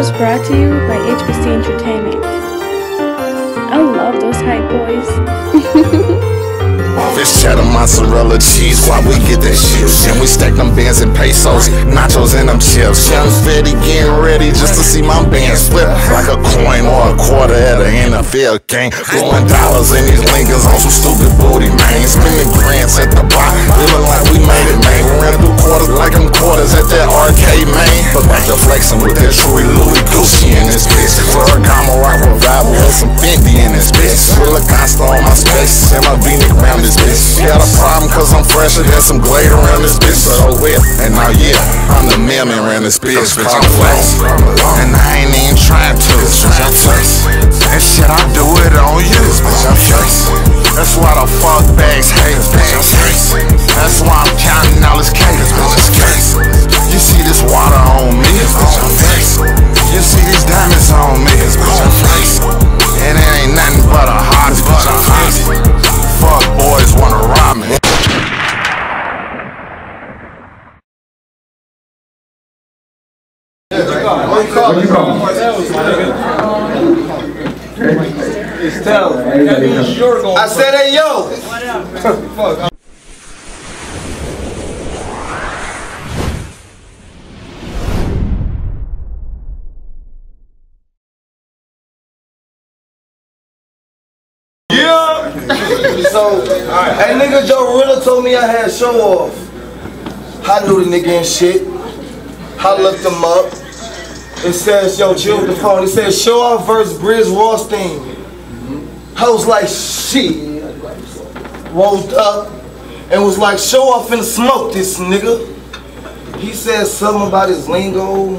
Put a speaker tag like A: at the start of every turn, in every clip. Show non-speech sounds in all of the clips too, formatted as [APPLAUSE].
A: was brought to you by HBC Entertainment. I love those hype boys. [LAUGHS]
B: Fish cheddar, mozzarella, cheese, why we get that shit? And we stack them bands and pesos, nachos and them chips. Young Fetty getting ready just to see my band flip like a coin or a quarter at an NFL game. Blowing dollars in these Lincolns on some stupid booty, man. Spending grants at the block, living like we made it, man. Ran through quarters like them quarters at that arcade, man. But back to flexing with that Chewy Louis Gucci in this bitch. For Ferragamo rock revival with some Fendi in this bitch. With a Costa on my specs and my V-neck round this bitch. Got a problem cause I'm fresher than some Glade around this bitch. So oh well, and now yeah, I'm the mailman around this bitch. Bitch, I'm flex. And I ain't even trying to. Bitch, I'm flex. And shit, I do it on you. Bitch, I'm flex. That's why the fuck bags hate. Bitch, I'm flex. That's why I'm counting
C: Yeah. so, hey, nigga, Jorilla told me I had show off. I knew the nigga and shit. I looked him up. It says, yo, chill the phone. It says, show off versus Grizz Rothstein. I was like, shit. Rolled up and was like, show off finna smoke this nigga. He said something about his lingo.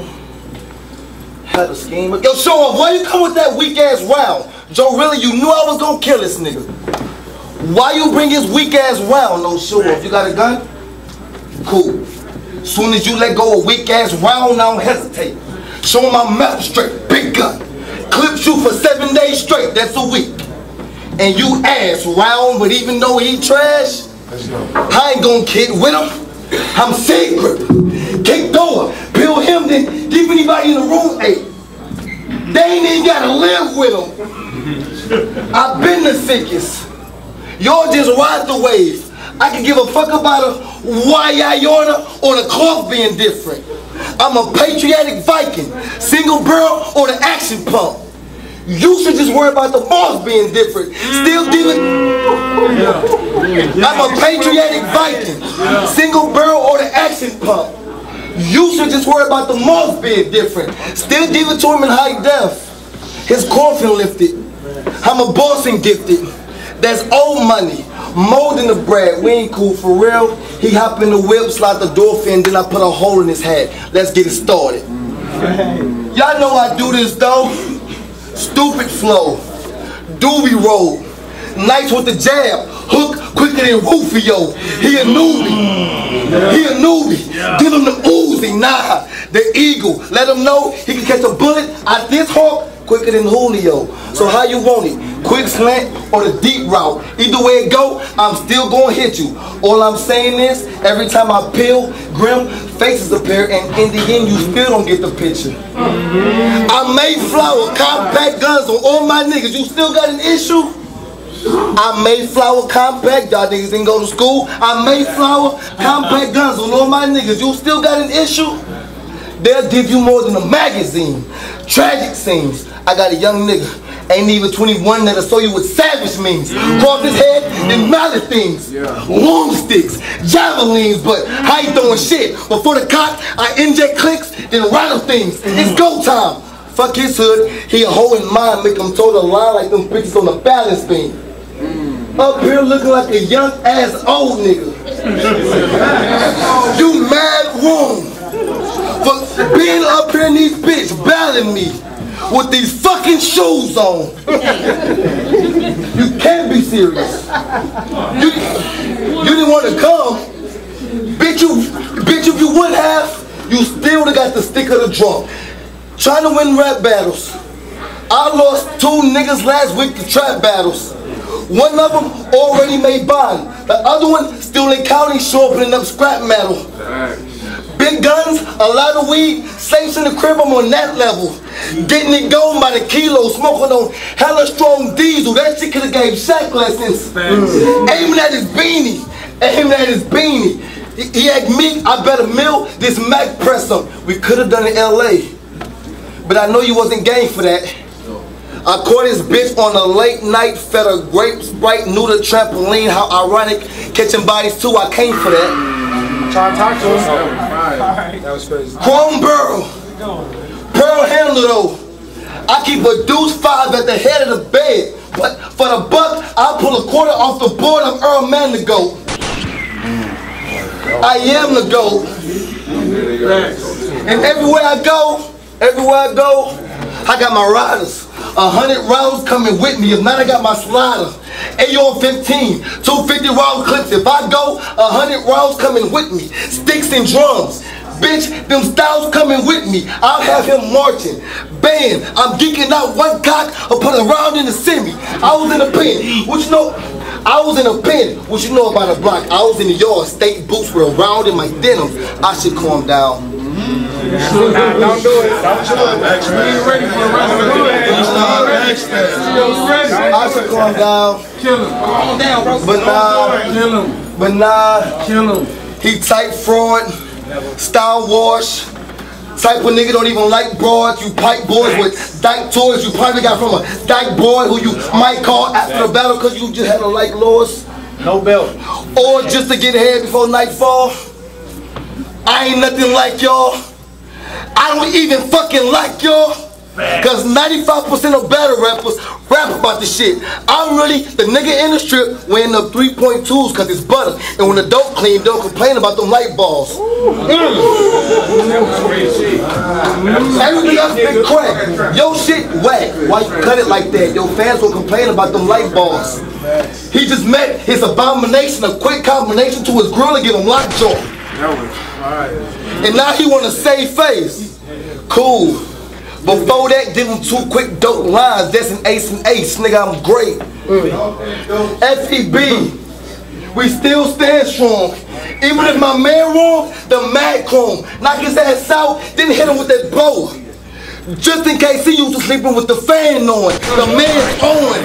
C: Had a scheme. Yo, show off, why you come with that weak ass round? Joe, really, you knew I was gonna kill this nigga. Why you bring his weak ass round? No, show off. You got a gun? Cool. Soon as you let go of weak ass round, I don't hesitate. Show my metal straight, big gun. Clips you for seven days straight, that's a week. And you ass round, but even though he trash, I ain't gonna kid with him. I'm secret. Kick door, bill him, then give anybody in the room eight. They ain't even gotta live with him. [LAUGHS] I've been the sickest. Y'all just ride the wave. I can give a fuck about a why Wayayona or the cloth being different. I'm a patriotic Viking, single barrel or the action pump. You should just worry about the boss being different. Still dealing. I'm a patriotic Viking, single barrel or the action pump. You should just worry about the moth being different. Still give it to him in high def. His coffin lifted. I'm a boss and gifted. That's old money. Molding the bread. We ain't cool for real. He hop in the whip, slide the door fin, then I put a hole in his head. Let's get it started. [LAUGHS] Y'all know I do this though. Stupid flow. Doobie roll. Nice with the jab. Hook quicker than Rufio. He a newbie. He a newbie. Give him the Uzi. Nah. The eagle. Let him know he can catch a bullet out this hawk quicker than Julio. So how you want it? Quick slant or the deep route? Either way it go, I'm still gonna hit you. All I'm saying is, every time I peel, grim faces appear, and in the end, you still don't get the picture. I made flower compact guns on all my niggas. You still got an issue? I made flower compact, y'all niggas didn't go to school. I made flower compact guns on all my niggas. You still got an issue? They'll give you more than a magazine. Tragic scenes. I got a young nigga, ain't even 21 that'll show you what savage means. Cross his head, then mallet things. Long sticks, javelins, but I ain't throwing shit. Before the cock, I inject clicks, then rattle things. It's go time. Fuck his hood, he a hoe in mine, make him toe the line like them bitches on the balance beam. Mm. Up here looking like a young ass old nigga. [LAUGHS] you mad wrong for being up here in these bitch battling me with these fucking shoes on. you can't be serious. You, you didn't want to come. Bitch, you, bitch, if you would have, you still would have got the stick of the drum. Trying to win rap battles. I lost two niggas last week to trap battles. One of them already made bond. The other one still in county show opening up scrap metal. Big guns, a lot of weed, safes in the crib, I'm on that level. Getting it going by the kilo, smoking on hella strong diesel. That shit could've gave Shaq lessons. Aiming at his beanie, aiming at his beanie. He, he had me, I better mill this Mac press him. We could've done it in LA. But I know you wasn't game for that. I caught this bitch on a late night, fed a grape sprite, noodle trampoline. How ironic, catching bodies too. I came for that.
D: Try to talk to him. That was crazy.
C: Chrome Burrow, Pearl handler though. I keep a deuce five at the head of the bed. But for the buck, I pull a quarter off the board. I'm Earl Man the goat. Mm. I am the goat. And everywhere I go, everywhere I go, I got my riders. A hundred rounds coming with me. If not, I got my slider. AR 15, 250 round clips. If I go, a hundred rounds coming with me. Sticks and drums. Bitch, them styles coming with me. I'll have him marching. Bam, I'm geeking out one cock or put a round in the semi. I was in a pen. What you know? I was in a pen. What you know about a block? I was in the yard. State boots were around in my denim. I should calm down.
D: Nah, don't do it. Don't do it. We ain't ready for the rest of the day.
C: I should calm down.
D: Kill him. Calm down, bro.
C: But nah,
D: Kill him.
C: but nah.
D: Kill him.
C: He type fraud, style wash. Type of nigga don't even like broads. You pipe boys with dyke toys. You probably got from a dyke boy who you might call after the battle because you just had a like loss.
D: No belt.
C: Or just to get ahead before nightfall. I ain't nothing like y'all. I don't even fucking like y'all. Cause 95% of battle rappers rap about this shit. I'm really the nigga in the strip wearing the 3.2s cause it's butter. And when the dope clean, don't complain about them light balls. Mm. Everything else been crack. Yo shit whack. Why you cut it like that? Your fans will complain about them light balls. He just met his abomination, a quick combination to his grill and give him lockjaw. And now he want to save face. Cool. Before that, give him two quick dope lines. That's an ace and ace, nigga. I'm great. FEB, we still stand strong. Even if my man wrong, the mad chrome. Knock his ass out, then hit him with that blow. Just in case he used to sleeping with the fan on. The man's on.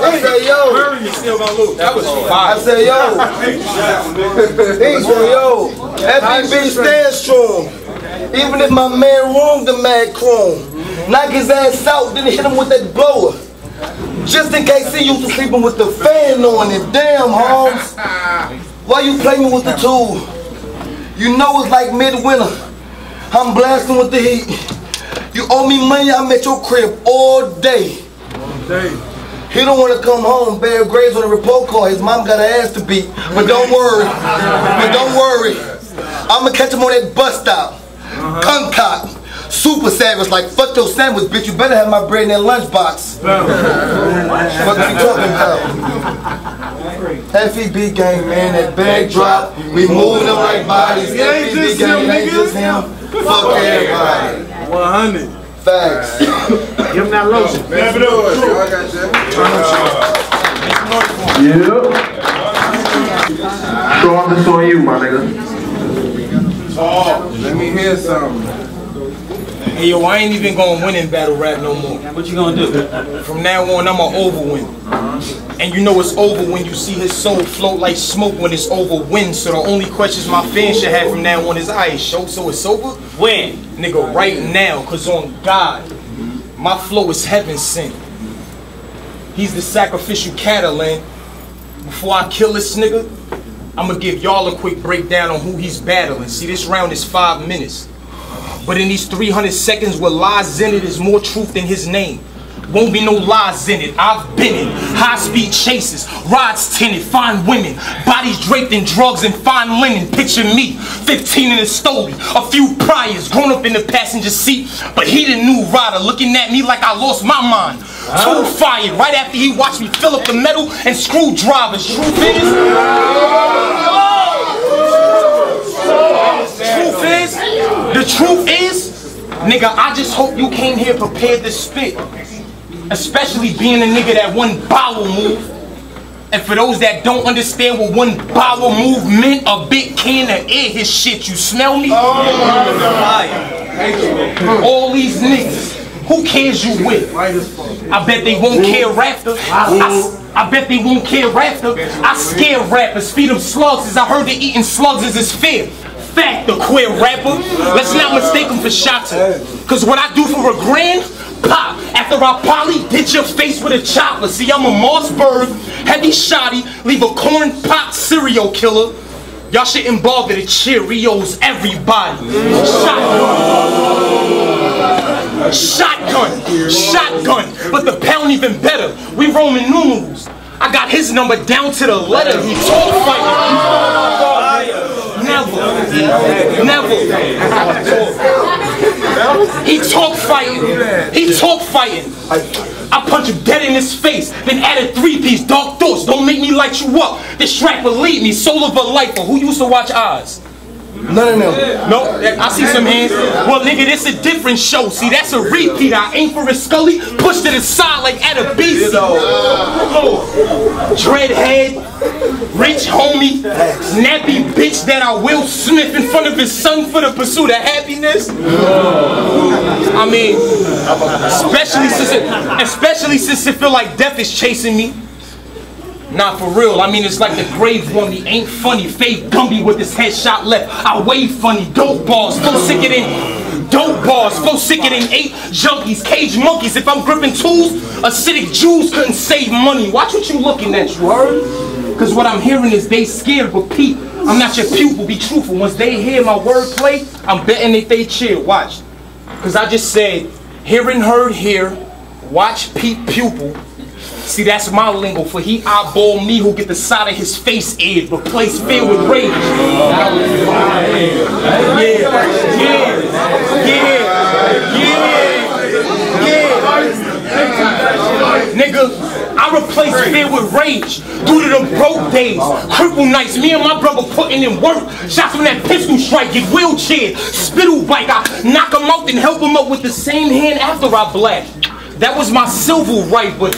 C: I say, yo.
D: You still gonna lose. That was
C: I
D: fire.
C: say, yo. [LAUGHS] He say, yo. FEB stand strong. Even if my man wrong, the mad chrome. Knock his ass out, then hit him with that blower. Just in case he used to sleeping with the fan on it. Damn, Holmes. Why you playing with the tool? You know it's like midwinter. I'm blasting with the heat. You owe me money, I'm at your crib all day. all day. He don't want to come home, bear grades on a report card. His mom got her ass to beat. But don't worry. But don't worry. I'ma catch him on that bus stop. Uh-huh. Concoct. Super savage, like fuck your sandwich, bitch. You better have my bread in that lunchbox. what you talking about? FEB gang, man, that bag drop. We moving them like bodies.
D: ain't
C: FEB
D: just
C: gang,
D: him,
C: ain't just him. Fuck everybody.
D: 100.
C: Facts.
D: Give him that lotion.
E: Yeah. Sean, this on you, my nigga.
D: Oh, let me hear something. Hey yo, I ain't even gonna win in battle rap no more.
F: What you gonna do?
D: From now on, I'm a over win. Uh-huh. And you know it's over when you see his soul float like smoke when it's over win. So the only questions my fans should have from now on is I show so it's over.
F: When?
D: Nigga, right now, cause on God, my flow is heaven sent. He's the sacrificial cattle, and before I kill this nigga, I'ma give y'all a quick breakdown on who he's battling. See, this round is five minutes. But in these 300 seconds, what lies in it is more truth than his name. Won't be no lies in it. I've been in high speed chases, rides tinted, fine women, bodies draped in drugs and fine linen. Picture me, 15 in a Stoli, a few priors, grown up in the passenger seat, but he the new rider, looking at me like I lost my mind. Too fired right after he watched me fill up the metal and screwdrivers. Truth is, truth is, the truth is, nigga, I just hope you came here prepared to spit. Especially being a nigga that one bowel move. And for those that don't understand what one bowel move meant, a big can of air his shit. You smell me? Oh, All these niggas. Who cares you with? I bet they won't care after. I, I bet they won't care after. I scare rappers, feed them slugs as I heard they eating slugs is his fear. Fact, the queer rapper. Let's not mistake him for shots. Cause what I do for a grand, pop. After I poly, hit your face with a chopper. See, I'm a Mossberg, heavy shotty, leave a corn pop serial killer. Y'all shouldn't bother the Cheerios, everybody. Shotgun. Shotgun. Shotgun. But the pound even better. We Roman numerals. I got his number down to the letter. He talk fighting. Never. Never. He talk fighting. He talk fighting. I punch him dead in his face, then add a three piece. Dark thoughts don't make me light you up. This track will lead me. Soul of a lifer. Who used to watch Oz?
C: None of them.
D: No, I see some hands. Well, nigga, this a different show. See, that's a repeat. I aim for a Scully, pushed to the side like at a BC. Dreadhead, rich homie, nappy bitch that I Will Smith in front of his son for the pursuit of happiness. I mean, especially since it, especially since it feel like death is chasing me. Not for real. I mean, it's like the grave one. He ain't funny. Faith Gumby with his headshot left. I wave funny. Dope bars. Flow sicker than dope bars. Flow sicker than eight junkies. Cage monkeys. If I'm gripping tools, acidic Jews couldn't save money. Watch what you looking at, you heard? Cause what I'm hearing is they scared, but Pete, I'm not your pupil. Be truthful. Once they hear my wordplay, I'm betting that they chill. Watch. Cause I just said, hearing heard here. Watch Pete pupil. See, that's my lingo for he eyeball me who get the side of his face aired, replace fear with rage. Yeah, yeah, yeah, yeah, yeah. Nigga, I replace fear with rage due to the broke days. Cripple nights, me and my brother putting in work. Shots from that pistol strike, get wheelchair, spittle bike. I knock him out and help him up with the same hand after I blast. That was my civil right, but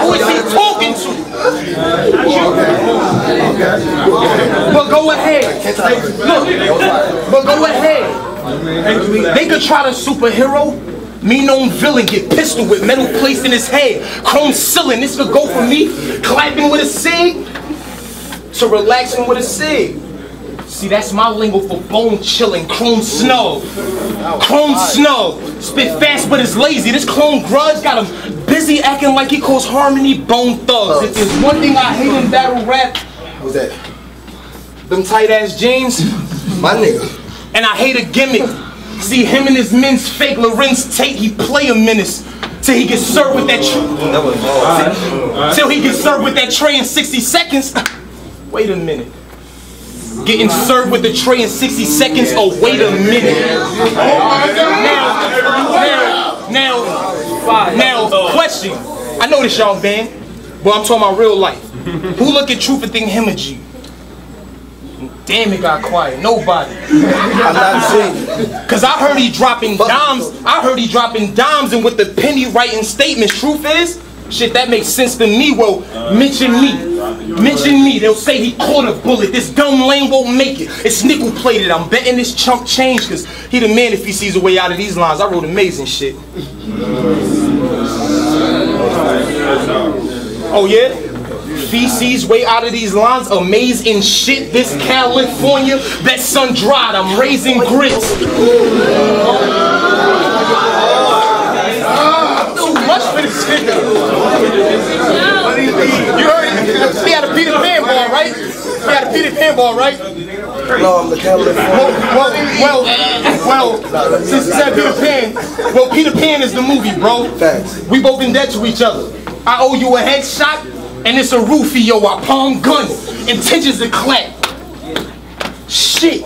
D: who is he talking to? But go ahead. Look, but go ahead. They could try to superhero. Me known villain get pistol with metal placed in his head. Chrome ceiling. This could go from me clapping with a cig to relaxing with a cig. See, that's my lingo for bone chilling. Chrome snow. Chrome snow. Spit fast but it's lazy. This clone grudge got him busy acting like he calls harmony bone thugs. If there's one thing I hate in battle rap,
C: Who's that?
D: them tight ass jeans.
C: My nigga.
D: And I hate a gimmick. See him and his men's fake Larenz Tate, he play a menace. Till he gets served with that tr- Till he gets served with that tray in 60 seconds. [LAUGHS] Wait a minute. Getting served with the tray in 60 seconds? Oh, wait a minute. Now, now, now, now, uh, question. I know this y'all band, but I'm talking about real life. Who look at Truth and think him a G? Damn, it got quiet. Nobody.
C: I'm not saying.
D: Cause I heard he dropping dimes. I heard he dropping dimes and with the penny writing statements. Truth is, shit that makes sense to me. Well, mention me. Mention me. They'll say he caught a bullet. This dumb lane won't make it. It's nickel plated. I'm betting this chump change cause he the man if he sees a way out of these lines. I wrote amazing shit. Oh yeah? Feces way out of these lines, amazing shit. This California, that sun dried. I'm raising grits. Too much for this nigga. You heard it? He had a Peter Pan ball, right? He had a Peter Pan ball, right?
C: No, I'm the California.
D: Well, well, well, since you said Peter Pan, well, Peter Pan is the movie, bro.
C: Facts.
D: We both in debt to each other. I owe you a headshot, and it's a roofie, yo. I palm gun, intentions to clap. Shit,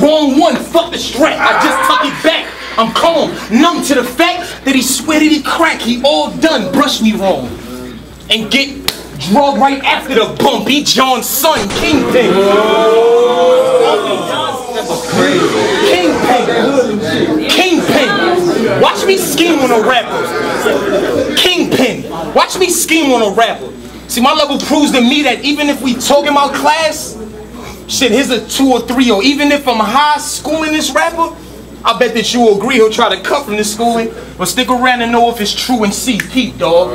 D: wrong one, fuck the strap. I just tuck it back. I'm calm, numb to the fact that he sweated he crack. He all done, brush me wrong. And get drug right after the bump. He John's son, Kingpin. Kingpin. Kingpin. Watch me scheme on a rapper. Kingpin. Watch me scheme on a rapper. See, my level proves to me that even if we talking about class, shit, here's a two or three, or even if I'm high schooling this rapper, I bet that you will agree he'll try to cut from this schooling, but stick around and know if it's true and see. Peep, dog.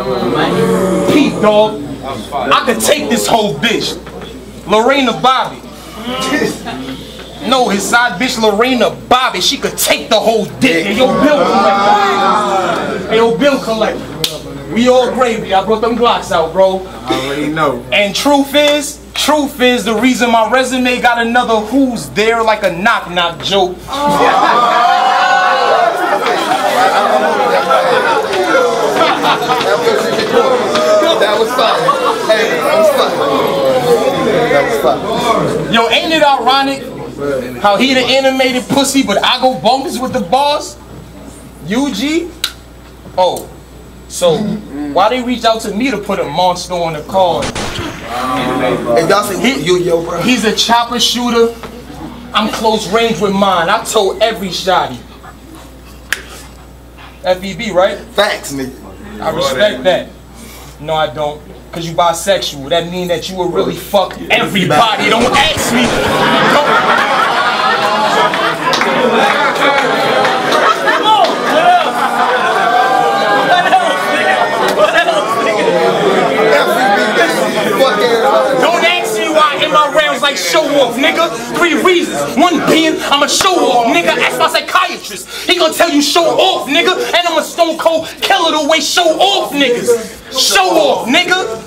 D: Peep, dog. I could take this whole bitch. Lorena Bobbitt. No, his side bitch Lorena Bobbitt, she could take the whole dick. Hey, yo, Bill Collector. Hey, yo, Bill Collector. We all gravy. I brought them Glocks out, bro.
C: I already know.
D: And truth is, truth is the reason my resume got another who's there like a knock knock joke.
C: That was fine. Hey, that was fine. That was fine.
D: Yo, ain't it ironic how he the animated pussy, but I go bonkers with the boss? UG? Oh, so why they reach out to me to put a monster on the card?
C: Hey, y'all say you, yo, bro.
D: He's a chopper shooter. I'm close range with mine. I told every shotty. FEB, right?
C: Facts, nigga.
D: I respect that. No, I don't. Cause you bisexual. That mean that you will really fuck everybody. Don't ask me. Don't-
C: Fuck everybody.
D: Don't ask me why in my rounds like show off, nigga. Three reasons. One being I'm a show off, nigga. Ask my psychiatrist. He gonna tell you show off, nigga. And I'm a stone cold killer the way show off niggas. Show off, nigga.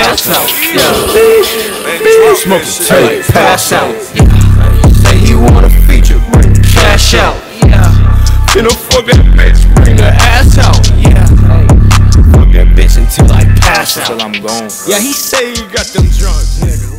F: grams, bring the gas out. Yeah. Smoke it till I pass out. Say you want a feature, bring cash out. Yeah. Finna fuck that bitch, bring the ass out. Yeah. Fuck that bitch until I pass out. Till I'm gone. Yeah, he say he got them drugs, nigga.